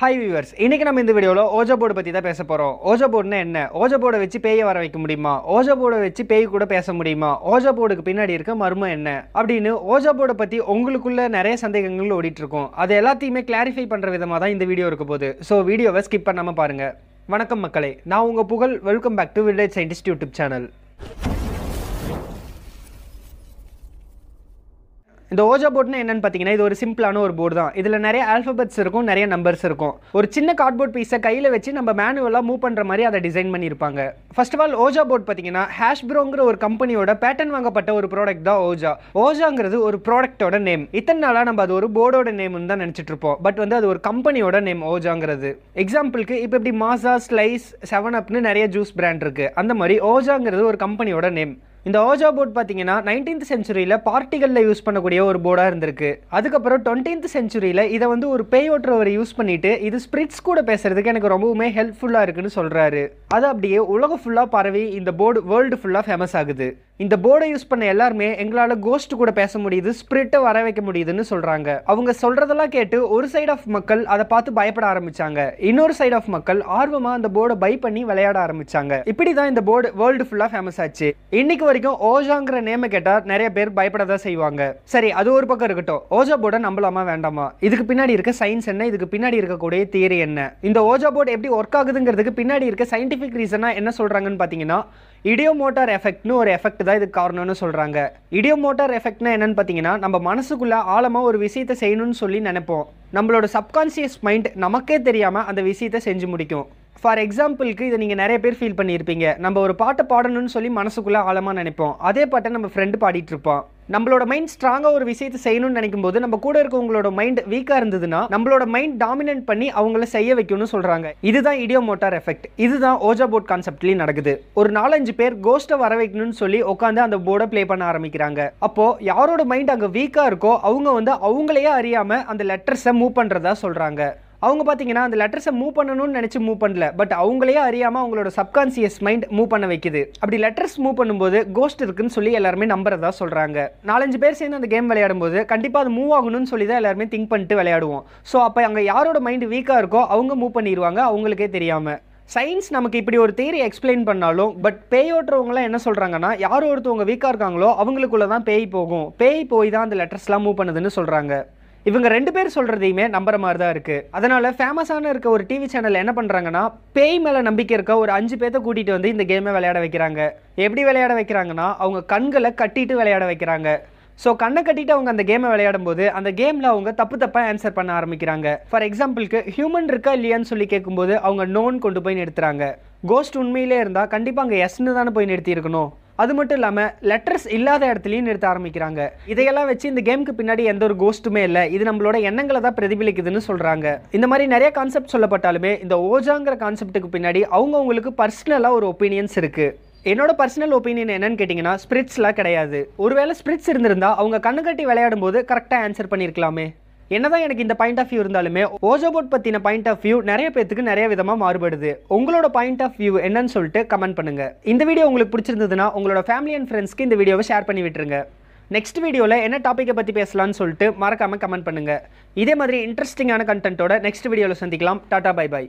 High viewers இன்னைக்கு நம்ம இந்த வீடியோவில் ஓஜோ போர்டு பற்றி தான் பேச போகிறோம் ஓஜோ போர்டுனா என்ன? ஓஜோ போர்டை வச்சு பேயை வர வைக்க முடியுமா? ஓஜோ போர்டை வச்சு பேய் கூட பேச முடியுமா? ஓஜோ போர்டுக்கு பின்னாடி இருக்க மர்மம் என்ன? அப்படின்னு ஓஜோ போர்டை பற்றி உங்களுக்குள்ள நிறைய சந்தேகங்கள் ஓடிட்டுருக்கும் அது எல்லாத்தையுமே கிளாரிஃபை பண்ணுற விதமாக தான் இந்த வீடியோ இருக்க போகுது. ஸோ வீடியோவை ஸ்கிப் பண்ணாமல் பாருங்கள் வணக்கம் மக்களே. நான் உங்கள் Pugazh. Welcome back to village scientist YouTube channel இந்த ஓஜா போர்டுனா என்னன்னு பார்த்தீங்கன்னா இது ஒரு சிம்பிளான ஒரு போர்டு தான். இதில் நிறைய ஆல்ஃபபெட்ஸ் இருக்கும் நிறைய நம்பர்ஸ் இருக்கும். ஒரு சின்ன கார்ட்போர்ட் பீஸை கையில் வச்சு நம்ம மேனுவலாக மூவ் பண்ணுற மாதிரி அதை டிசைன் பண்ணியிருப்பாங்க. First of all ouija board பார்த்தீங்கன்னா ஹேஷ்ப்ரோங்கிற ஒரு கம்பெனியோட பேட்டன் வாங்கப்பட்ட ஒரு ப்ராடக்ட் தான் ஓஜா. ஓஜாங்கிறது ஒரு ப்ராடக்ட்டோட நேம் இத்தனை நாளாக நம்ம அது ஒரு போர்டோட நேம்னு தான் நினச்சிட்டு இருப்போம். பட் வந்து அது ஒரு கம்பெனியோட நேம் ஓஜாங்கிறது. எக்ஸாம்பிளுக்கு இப்போ இப்படி மாசா ஸ்லைஸ் செவன் அப்னு நிறைய ஜூஸ் பிராண்ட் இருக்குது அந்த மாதிரி ஓஜாங்கிறது ஒரு கம்பெனியோட நேம் இந்த ஓஜா போர்ட் பார்த்தீங்கன்னா நைன்டீன்த் செஞ்சுரியில் பார்ட்டிகளில் யூஸ் பண்ணக்கூடிய ஒரு போர்டாக இருந்திருக்கு. அதுக்கப்புறம் டுவெண்ட்டீன்த் செஞ்சுரியில் இதை வந்து ஒரு பேய் ஓட்டுறவர் யூஸ் பண்ணிட்டு இது ஸ்பிரிட்ஸ் கூட பேசுறதுக்கு எனக்கு ரொம்பவுமே ஹெல்ப்ஃபுல்லாக இருக்குன்னு சொல்கிறாரு அது அப்படியே உலகம் ஃபுல்லாக பரவி இந்த போர்டு வேர்ல்டு ஃபுல்லாக ஃபேமஸ் ஆகுது. இந்த போர்டை யூஸ் பண்ண எல்லாருமே எங்களால் கோஸ்ட் கூட பேச முடியுது ஸ்பிரிட்டை வர வைக்க முடியுதுன்னு சொல்கிறாங்க அவங்க சொல்கிறதெல்லாம் கேட்டு ஒரு சைடு ஆஃப் மக்கள் அதை பார்த்து பயப்பட ஆரம்பிச்சாங்க. இன்னொரு சைட் ஆஃப் மக்கள் ஆர்வமாக அந்த போர்டை பை பண்ணி விளையாட ஆரம்பித்தாங்க இப்படி தான் இந்த போர்டு வேர்ல்டு ஃபுல்லாக ஃபேமஸ் ஆச்சு. இன்னைக்கு வரைக்கும் ஓஜாங்கிற நேமை கேட்டால் நிறைய பேர் பயப்பட தான் செய்வாங்க. சரி அது ஒரு பக்கம் இருக்கட்டும். ஓஜா போர்டை நம்பலாமா வேண்டாமா? இதுக்கு பின்னாடி இருக்க சயின்ஸ் என்ன? இதுக்கு பின்னாடி இருக்கக்கூடிய தியரி என்ன? இந்த ஓஜா போர்டு எப்படி ஒர்க் ஆகுதுங்கிறதுக்கு பின்னாடி இருக்க சயின்டிஃபிக் ரீசனாக என்ன சொல்கிறாங்கன்னு பார்த்தீங்கன்னா இடியோமோட்டார் எஃபெக்ட்னு ஒரு எஃபெக்ட் தான் இதுக்கு காரணம்னு சொல்கிறாங்க இடியோமோட்டார் எஃபெக்ட்னா என்னன்னு பார்த்தீங்கன்னா நம்ம மனசுக்குள்ளே ஆழமாக ஒரு விஷயத்தை செய்யணும்னு சொல்லி நினைப்போம். நம்மளோட சப்கான்சியஸ் மைண்ட் நமக்கே தெரியாமல் அந்த விஷயத்தை செஞ்சு முடிக்கும். ஃபார் எக்ஸாம்பிளுக்கு இதை நீங்கள் நிறைய பேர் ஃபீல் பண்ணியிருப்பீங்க. நம்ம ஒரு பாட்டை பாடணும்னு சொல்லி மனசுக்குள்ளே ஆழமாக நினைப்போம். அதே பாட்டை நம்ம ஃப்ரெண்டு பாடிட்டு இருப்போம். நம்மளோட மைண்ட் ஸ்ட்ராங்காக ஒரு விஷயத்தை செய்யணும்னு நினைக்கும் போது நம்ம கூட இருக்கவங்களோட மைண்ட் வீக்காக இருந்ததுன்னா நம்மளோட மைண்ட் டாமினன்ட் பண்ணி அவங்கள செய்ய வைக்கணும்னு சொல்கிறாங்க இதுதான் இடியோ மோட்டார் எஃபெக்ட் இதுதான் ஓஜா போர்ட் கான்செப்ட்லேயும் நடக்குது. ஒரு நாலஞ்சு பேர் கோஸ்ட்டை வர வைக்கணும்னு சொல்லி உட்காந்து அந்த போர்டை ப்ளே பண்ண ஆரம்பிக்கிறாங்க. அப்போது யாரோட மைண்ட் அங்கே வீக்காக இருக்கோ அவங்க வந்து அவங்களையே அறியாமல் அந்த லெட்டர்ஸை மூவ் பண்ணுறதா சொல்கிறாங்க அவங்க பார்த்தீங்கன்னா அந்த லெட்டர்ஸை மூவ் பண்ணணும்னு நினச்சி மூவ் பண்ணல. பட் அவங்களே அறியாமல் அவங்களோட சப்கான்சியஸ் மைண்ட் மூவ் பண்ண வைக்குது. அப்படி லெட்டர்ஸ் மூவ் பண்ணும்போது கோஸ்ட் இருக்குன்னு சொல்லி எல்லாருமே நம்புறதா சொல்கிறாங்க நாலஞ்சு பேர் சேர்ந்து அந்த கேம் விளையாடும் போது கண்டிப்பாக அது மூவ் ஆகணும்னு சொல்லி தான் எல்லாருமே திங்க் பண்ணிட்டு விளையாடுவோம். ஸோ அப்போ அங்கே யாரோட மைண்ட் வீக்காக இருக்கோ அவங்க மூவ் பண்ணிடுவாங்க அவங்களுக்கே தெரியாமல் சயின்ஸ் நமக்கு இப்படி ஒரு தேரி எக்ஸ்பிளைன் பண்ணாலும் பட் பேய் ஓட்டுறவங்களாம் என்ன சொல்கிறாங்கன்னா யார் ஒருத்தவங்க வீக்காக இருக்காங்களோ அவங்களுக்குள்ள தான் பேய் போகும். பேய் போய் தான் அந்த லெட்டர்ஸ்லாம் மூவ் பண்ணுதுன்னு சொல்கிறாங்க இவங்க ரெண்டு பேர் சொல்கிறதையுமே நம்புற மாதிரி தான் இருக்குது அதனால் ஃபேமஸான இருக்க ஒரு டிவி சேனல் என்ன பண்ணுறாங்கன்னா பேய் மேலே நம்பிக்கை இருக்க ஒரு அஞ்சு பேர்த்த கூட்டிகிட்டு வந்து இந்த கேமை விளையாட வைக்கிறாங்க. எப்படி விளையாட வைக்கிறாங்கன்னா அவங்க கண்களை கட்டிட்டு விளையாட வைக்கிறாங்க. ஸோ கண்ணை கட்டிட்டு அவங்க அந்த கேமை விளையாடும் போது அந்த கேமில் அவங்க தப்பு தப்பாக ஆன்சர் பண்ண ஆரம்பிக்கிறாங்க. ஃபார் எக்ஸாம்பிளுக்கு ஹியூமன் இருக்கா இல்லையான்னு சொல்லி கேட்கும்போது அவங்க நோன் கொண்டு போய் நிறுத்துறாங்க. கோஸ்ட் உண்மையிலே இருந்தால் கண்டிப்பாக அங்கே எஸ்ன்னு தானே போய் நிறுத்தியிருக்கணும். அது மட்டும் இல்லாமல் லெட்டர்ஸ் இல்லாத இடத்துலையும் நிறுத்த ஆரம்பிக்கிறாங்க. இதையெல்லாம் வச்சு இந்த கேமுக்கு பின்னாடி எந்த ஒரு கோஸ்ட்டுமே இல்லை. இது நம்மளோட எண்ணங்களை தான் பிரதிபலிக்குதுன்னு சொல்கிறாங்க இந்த மாதிரி நிறைய கான்செப்ட் சொல்லப்பட்டாலுமே இந்த ஓஜாங்கிற கான்செப்ட்டுக்கு பின்னாடி அவங்கவுங்களுக்கு பர்சனலாக ஒரு ஒப்பீனியன்ஸ் இருக்குது என்னோட பர்சனல் ஒப்பீனியன் என்னன்னு கேட்டிங்கன்னா ஸ்பிரிட்ஸ்லாம் கிடையாது. ஒருவேளை ஸ்பிரிட்ஸ் இருந்திருந்தால் அவங்க கண்ணு கட்டி விளையாடும் போது கரெக்டாக ஆன்சர் பண்ணியிருக்கலாமே என்னதான் எனக்கு இந்த பாயிண்ட் ஆஃப் வியூ இருந்தாலுமே ஓஜோபோட் பற்றின பாயிண்ட் ஆஃப் வியூ நிறைய பேத்துக்கு நிறைய விதமாக மாறுபடுது. உங்களோட பாயிண்ட் ஆஃப் வியூ என்னன்னு சொல்லிட்டு கமெண்ட் பண்ணுங்க. இந்த வீடியோ உங்களுக்கு பிடிச்சிருந்ததுன்னா உங்களோட ஃபேமிலி அண்ட் ஃப்ரெண்ட்ஸ்க்கு இந்த வீடியோவை ஷேர் பண்ணி விட்டுருங்க. நெக்ஸ்ட் வீடியோவில் என்ன டாப்பிக்கை பற்றி பேசலாம்னு சொல்லிட்டு மறக்காமல் கமெண்ட் பண்ணுங்கள் இதே மாதிரி இன்ட்ரெஸ்டிங்கான கண்டென்ட்டோட நெக்ஸ்ட் வீடியோவில் சந்திக்கலாம். Tata bye by